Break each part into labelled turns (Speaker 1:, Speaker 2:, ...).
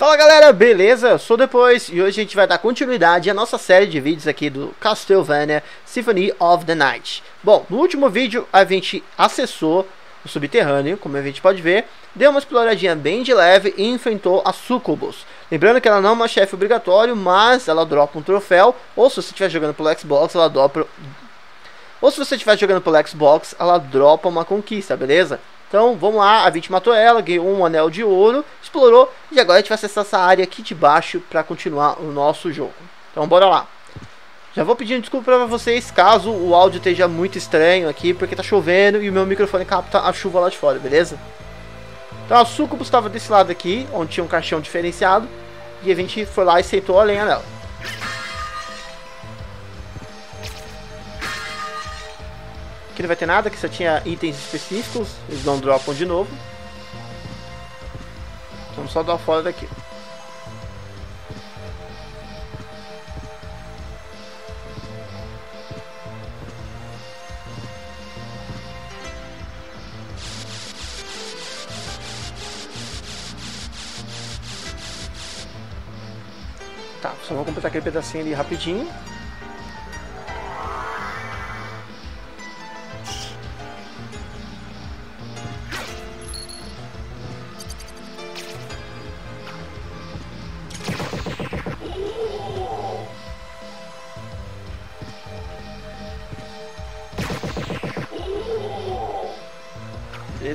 Speaker 1: Fala galera, beleza? Eu sou Depois e hoje a gente vai dar continuidade à nossa série de vídeos aqui do Castlevania Symphony of the Night. Bom, no último vídeo a gente acessou o subterrâneo, como a gente pode ver, deu uma exploradinha bem de leve e enfrentou a Sucubus. Lembrando que ela não é uma chefe obrigatório, mas ela dropa um troféu, ou se você estiver jogando pelo Xbox, ela dropa... Ou se você estiver jogando pelo Xbox, ela dropa uma conquista, beleza? Então vamos lá, a gente matou ela, ganhou um anel de ouro, explorou e agora a gente vai acessar essa área aqui de baixo para continuar o nosso jogo. Então bora lá. Já vou pedindo desculpa para vocês caso o áudio esteja muito estranho aqui, porque tá chovendo e o meu microfone capta a chuva lá de fora, beleza? Então a Sucubus estava desse lado aqui, onde tinha um caixão diferenciado, e a gente foi lá e aceitou a lenha nela. Aqui não vai ter nada, que só tinha itens específicos, eles não dropam de novo. Vamos só dar fora daqui. Tá, só vou completar aquele pedacinho ali rapidinho.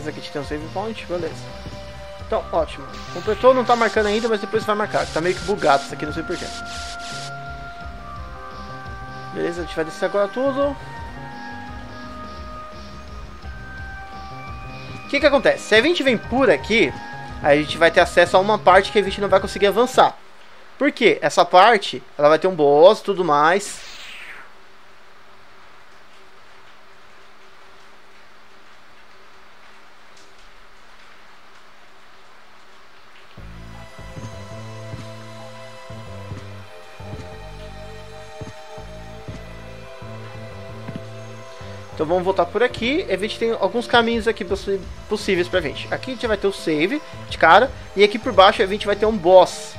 Speaker 1: Beleza, aqui a gente tem um save point, beleza. Então, ótimo. Completou, não tá marcando ainda, mas depois vai marcar. Tá meio que bugado isso aqui, não sei porquê. Beleza, a gente vai descer agora tudo. O que que acontece? Se a gente vem por aqui, a gente vai ter acesso a uma parte que a gente não vai conseguir avançar. Por quê? Essa parte, ela vai ter um boss e tudo mais. Então vamos voltar por aqui. A gente tem alguns caminhos aqui possíveis pra gente. Aqui a gente vai ter o save de cara. E aqui por baixo a gente vai ter um boss.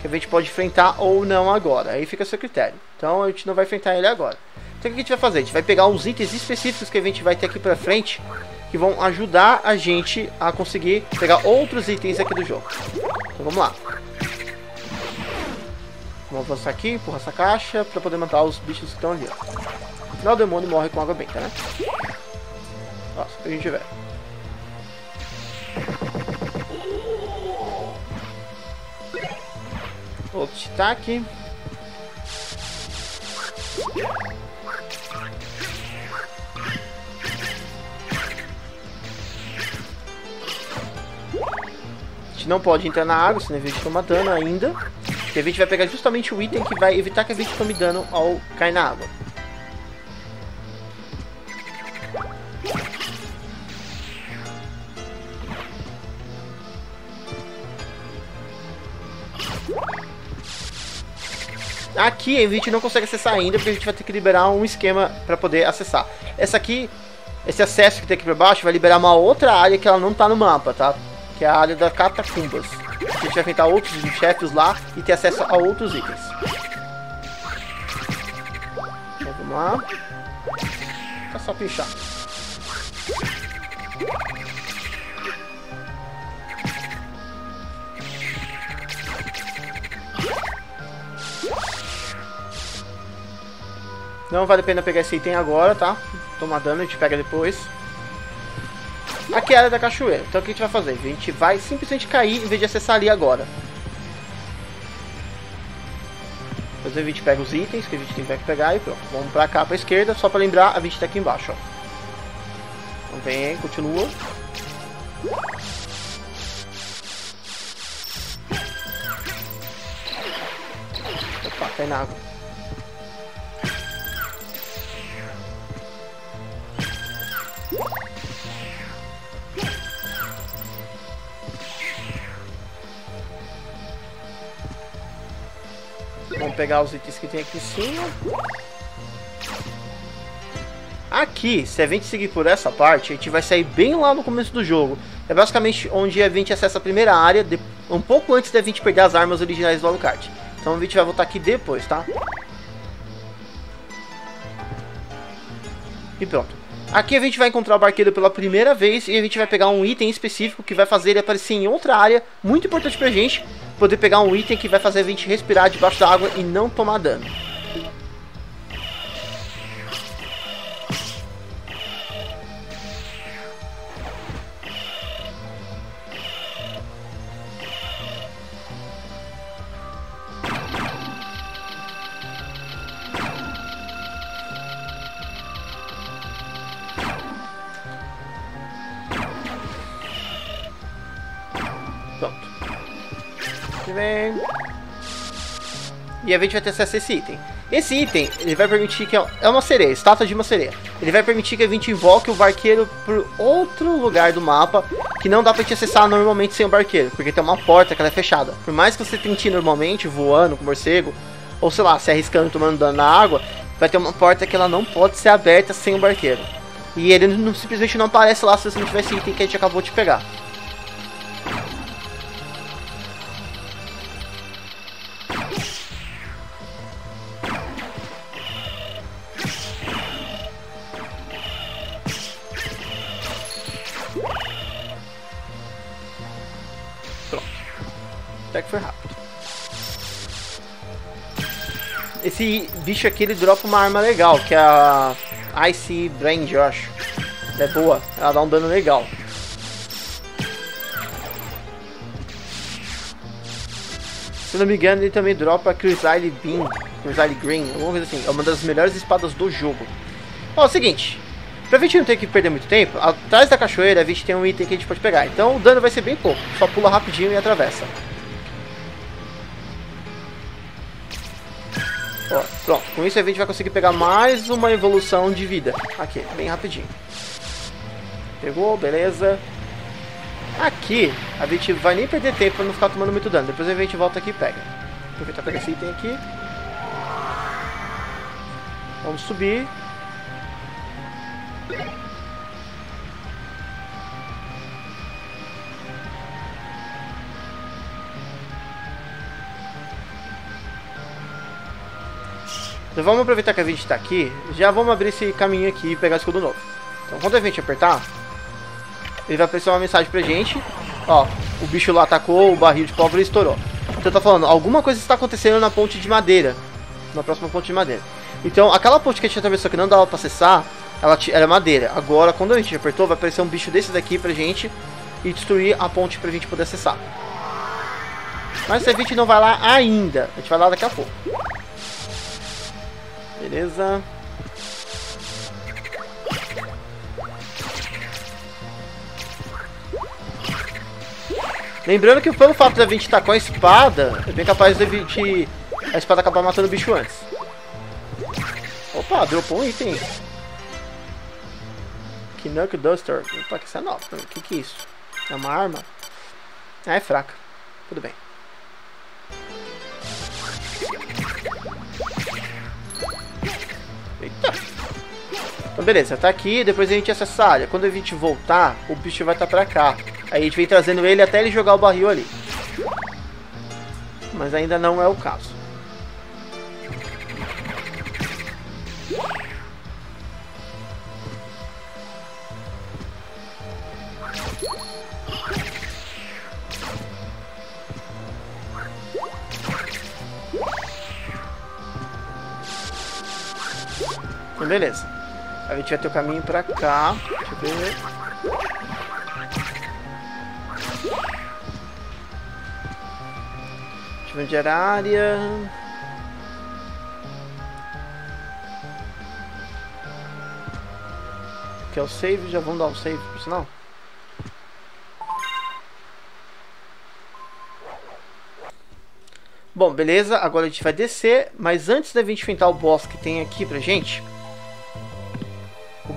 Speaker 1: Que a gente pode enfrentar ou não agora. Aí fica a seu critério. Então a gente não vai enfrentar ele agora. Então o que a gente vai fazer? A gente vai pegar uns itens específicos que a gente vai ter aqui pra frente. Que vão ajudar a gente a conseguir pegar outros itens aqui do jogo. Então vamos lá. Vamos avançar aqui, empurrar essa caixa para poder matar os bichos que estão ali. Ó. Afinal, o demônio morre com água benta, né? Nossa, a gente ver. Outro destaque. A gente não pode entrar na água, senão a gente toma dano ainda. E a gente vai pegar justamente o item que vai evitar que a gente tome dano ao cair na água. Aqui a gente não consegue acessar ainda, porque a gente vai ter que liberar um esquema para poder acessar. Essa aqui, esse acesso que tem aqui para baixo, vai liberar uma outra área que ela não tá no mapa, tá? Que é a área das catacumbas. A gente vai enfrentar outros chefes lá e ter acesso a outros itens. Então vamos lá. É só pinchar. Não vale a pena pegar esse item agora, tá? Tomar dano, a gente pega depois. Aqui é a área da cachoeira. Então o que a gente vai fazer? A gente vai simplesmente cair em vez de acessar ali agora. Depois a gente pega os itens que a gente tem que pegar e pronto. Vamos pra cá, pra esquerda. Só pra lembrar, a gente tá aqui embaixo, ó. Então vem, continua. Opa, cai na água. Vamos pegar os itens que tem aqui em cima. Aqui, se a gente seguir por essa parte, a gente vai sair bem lá no começo do jogo. É basicamente onde a gente acessa a primeira área, um pouco antes da gente perder as armas originais do Alucard. Então a gente vai voltar aqui depois, tá? E pronto. Aqui a gente vai encontrar o barqueiro pela primeira vez e a gente vai pegar um item específico que vai fazer ele aparecer em outra área, muito importante pra gente, poder pegar um item que vai fazer a gente respirar debaixo da água e não tomar dano. Vem. E a gente vai ter acesso a esse item. Esse item, ele vai permitir que... É uma sereia, estátua de uma sereia. Ele vai permitir que a gente invoque o barqueiro por outro lugar do mapa que não dá pra te acessar normalmente sem o barqueiro, porque tem uma porta que ela é fechada. Por mais que você tente normalmente, voando com morcego, ou sei lá, se arriscando tomando dano na água, vai ter uma porta que ela não pode ser aberta sem o barqueiro. E ele não, simplesmente não aparece lá se você não tiver esse item que a gente acabou de pegar. Foi rápido. Esse bicho aqui, ele dropa uma arma legal, que é a Ice Brand, eu acho. É boa, ela dá um dano legal. Se não me engano, ele também dropa Chrysile Beam, Chrysile Green, alguma coisa assim. É uma das melhores espadas do jogo. Ó, é o seguinte, pra gente não ter que perder muito tempo, atrás da cachoeira a gente tem um item que a gente pode pegar. Então o dano vai ser bem pouco, só pula rapidinho e atravessa. Ó, pronto, com isso a gente vai conseguir pegar mais uma evolução de vida. Aqui, bem rapidinho. Pegou, beleza. Aqui, a gente vai nem perder tempo pra não ficar tomando muito dano. Depois a gente volta aqui e pega. Aproveitar pegar esse item aqui. Vamos subir. Então vamos aproveitar que a gente está aqui, já vamos abrir esse caminho aqui e pegar o escudo novo. Então quando a gente apertar, ele vai aparecer uma mensagem pra gente. Ó, o bicho lá atacou, o barril de pólvora estourou. Então tá falando, alguma coisa está acontecendo na ponte de madeira. Na próxima ponte de madeira. Então aquela ponte que a gente atravessou que não dava pra acessar, ela era madeira. Agora quando a gente apertou, vai aparecer um bicho desse daqui pra gente e destruir a ponte pra gente poder acessar. Mas a gente não vai lá ainda, a gente vai lá daqui a pouco. Beleza. Lembrando que pelo fato de a gente estar com a espada, é bem capaz de a espada acabar matando o bicho antes. Opa, dropou um item. Knuckle Duster. Opa, que isso é novo. O que, que é isso? É uma arma? Ah, é fraca. Tudo bem. Então beleza, tá aqui, depois a gente acessa a área. Quando a gente voltar, o bicho vai estar tá pra cá. Aí a gente vem trazendo ele até ele jogar o barril ali. Mas ainda não é o caso. Então, beleza. A gente vai ter o caminho pra cá. Deixa eu ver. Deixa eu ver onde era a área. Que é o save, já vamos dar o save, por sinal. Bom, beleza, agora a gente vai descer, mas antes da gente enfrentar o boss que tem aqui pra gente,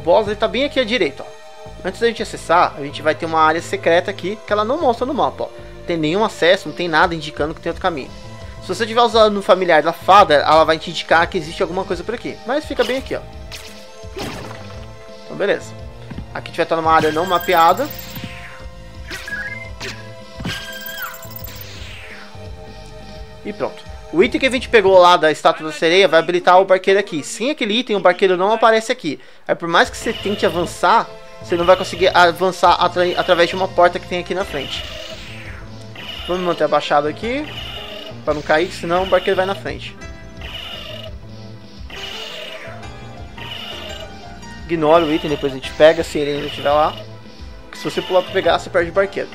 Speaker 1: boss ele tá bem aqui à direita, ó. Antes da gente acessar, a gente vai ter uma área secreta aqui que ela não mostra no mapa, ó. Tem nenhum acesso, não tem nada indicando que tem outro caminho. Se você estiver usando no familiar da fada, ela vai te indicar que existe alguma coisa por aqui. Mas fica bem aqui, ó. Então, beleza. Aqui a gente vai estar numa área não mapeada. E pronto. O item que a gente pegou lá da estátua da sereia vai habilitar o barqueiro aqui. Sem aquele item, o barqueiro não aparece aqui. Aí por mais que você tente avançar, você não vai conseguir avançar atra através de uma porta que tem aqui na frente. Vamos manter abaixado aqui. Pra não cair, senão o barqueiro vai na frente. Ignora o item, depois a gente pega se ele ainda estiver lá. Se você pular pra pegar, você perde o barqueiro.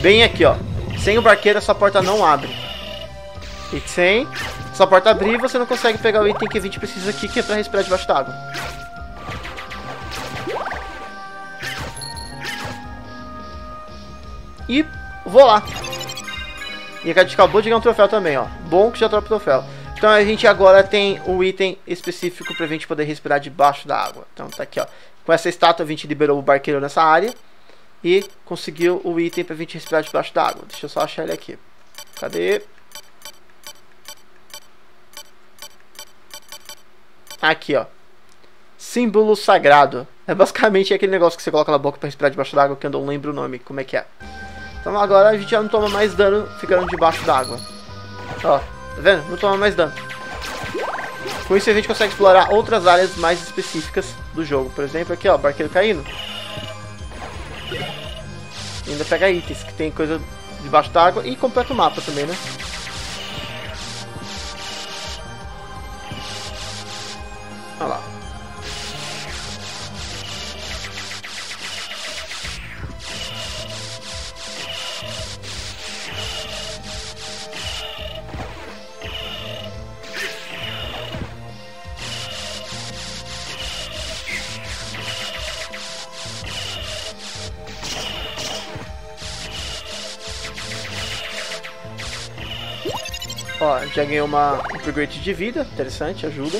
Speaker 1: Bem aqui, ó. Sem o barqueiro, essa porta não abre. E sem essa porta abrir, você não consegue pegar o item que a gente precisa aqui, que é pra respirar debaixo d'água. E vou lá. E a gente acabou de ganhar um troféu também, ó. Bom que já troca o troféu. Então a gente agora tem o item específico pra gente poder respirar debaixo da água. Então tá aqui, ó. Com essa estátua a gente liberou o barqueiro nessa área e conseguiu o item para a gente respirar debaixo d'água. Deixa eu só achar ele aqui. Cadê? Aqui, ó. Símbolo sagrado. É basicamente aquele negócio que você coloca na boca para respirar debaixo d'água, que eu não lembro o nome, como é que é. Então agora a gente já não toma mais dano ficando debaixo d'água. Ó, tá vendo? Não toma mais dano. Com isso a gente consegue explorar outras áreas mais específicas do jogo. Por exemplo, aqui ó, barqueiro caindo. Ainda pega itens, que tem coisa debaixo d'água e completa o mapa também, né? Olha lá. Já ganhei uma upgrade de vida, interessante, ajuda.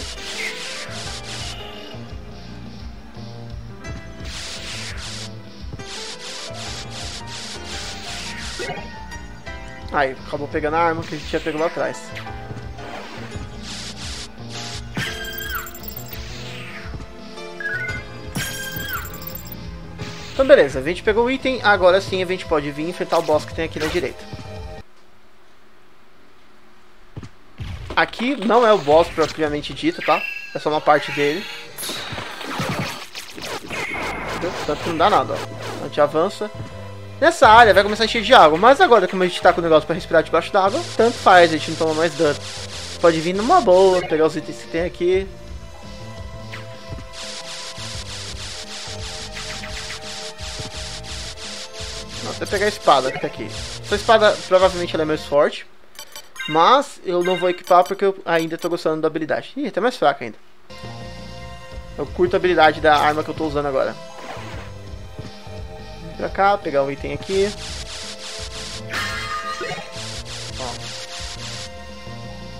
Speaker 1: Aí, acabou pegando a arma que a gente tinha pego lá atrás. Então beleza, a gente pegou o item, agora sim a gente pode vir enfrentar o boss que tem aqui na direita. Aqui não é o boss propriamente dito, tá? É só uma parte dele. Tanto que não dá nada, ó. A gente avança. Nessa área vai começar a encher de água, mas agora como a gente tá com o negócio pra respirar debaixo d'água, tanto faz, a gente não toma mais dano. Pode vir numa boa, pegar os itens que tem aqui. Até pegar a espada que tá aqui. Essa espada provavelmente ela é mais forte. Mas eu não vou equipar porque eu ainda estou gostando da habilidade. Ih, até mais fraca ainda. Eu curto a habilidade da arma que eu estou usando agora. Vem pra cá, pegar um item aqui. Ó.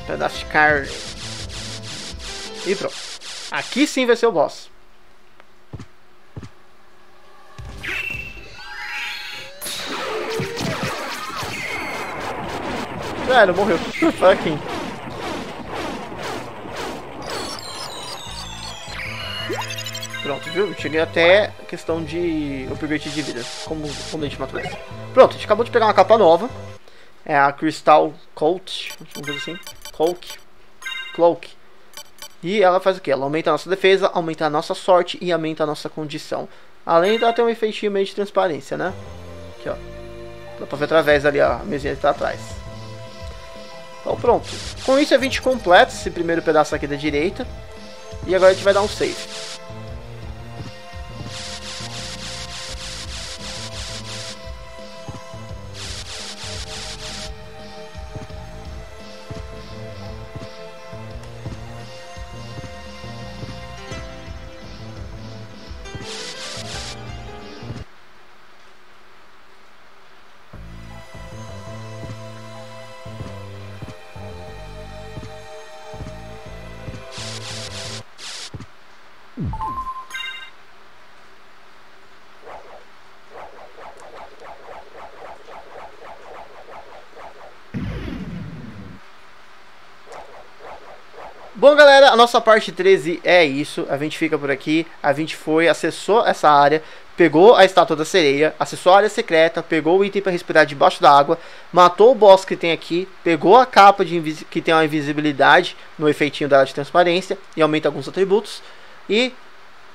Speaker 1: Pedaço de carne. E pronto. Aqui sim vai ser o boss. Velho, morreu. Fucking. Pronto, viu? Cheguei até questão de upgrade de vida, como quando a gente matou essa. Pronto, a gente acabou de pegar uma capa nova. É a Crystal Coat, vamos dizer assim. Cloak. Cloak. E ela faz o que? Ela aumenta a nossa defesa, aumenta a nossa sorte e aumenta a nossa condição. Além de ela ter um efeitinho meio de transparência, né? Aqui, ó. Dá pra ver através ali, ó, a mesinha que tá atrás. Então pronto. Com isso a gente completa esse primeiro pedaço aqui da direita. E agora a gente vai dar um save. Bom, galera, a nossa parte 13 é isso. A gente fica por aqui. A gente foi, acessou essa área, pegou a estátua da sereia, acessou a área secreta, pegou o item para respirar debaixo da água, matou o boss que tem aqui, pegou a capa de que tem uma invisibilidade no efeitinho da de transparência e aumenta alguns atributos. E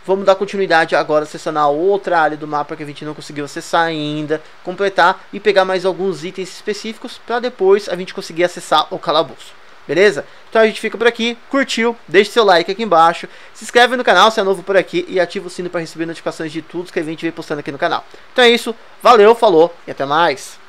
Speaker 1: vamos dar continuidade agora acessando a outra área do mapa que a gente não conseguiu acessar ainda, completar e pegar mais alguns itens específicos para depois a gente conseguir acessar o calabouço. Beleza? Então a gente fica por aqui. Curtiu? Deixe seu like aqui embaixo. Se inscreve no canal se é novo por aqui e ativa o sino para receber notificações de tudo que a gente vem postando aqui no canal. Então é isso. Valeu, falou e até mais.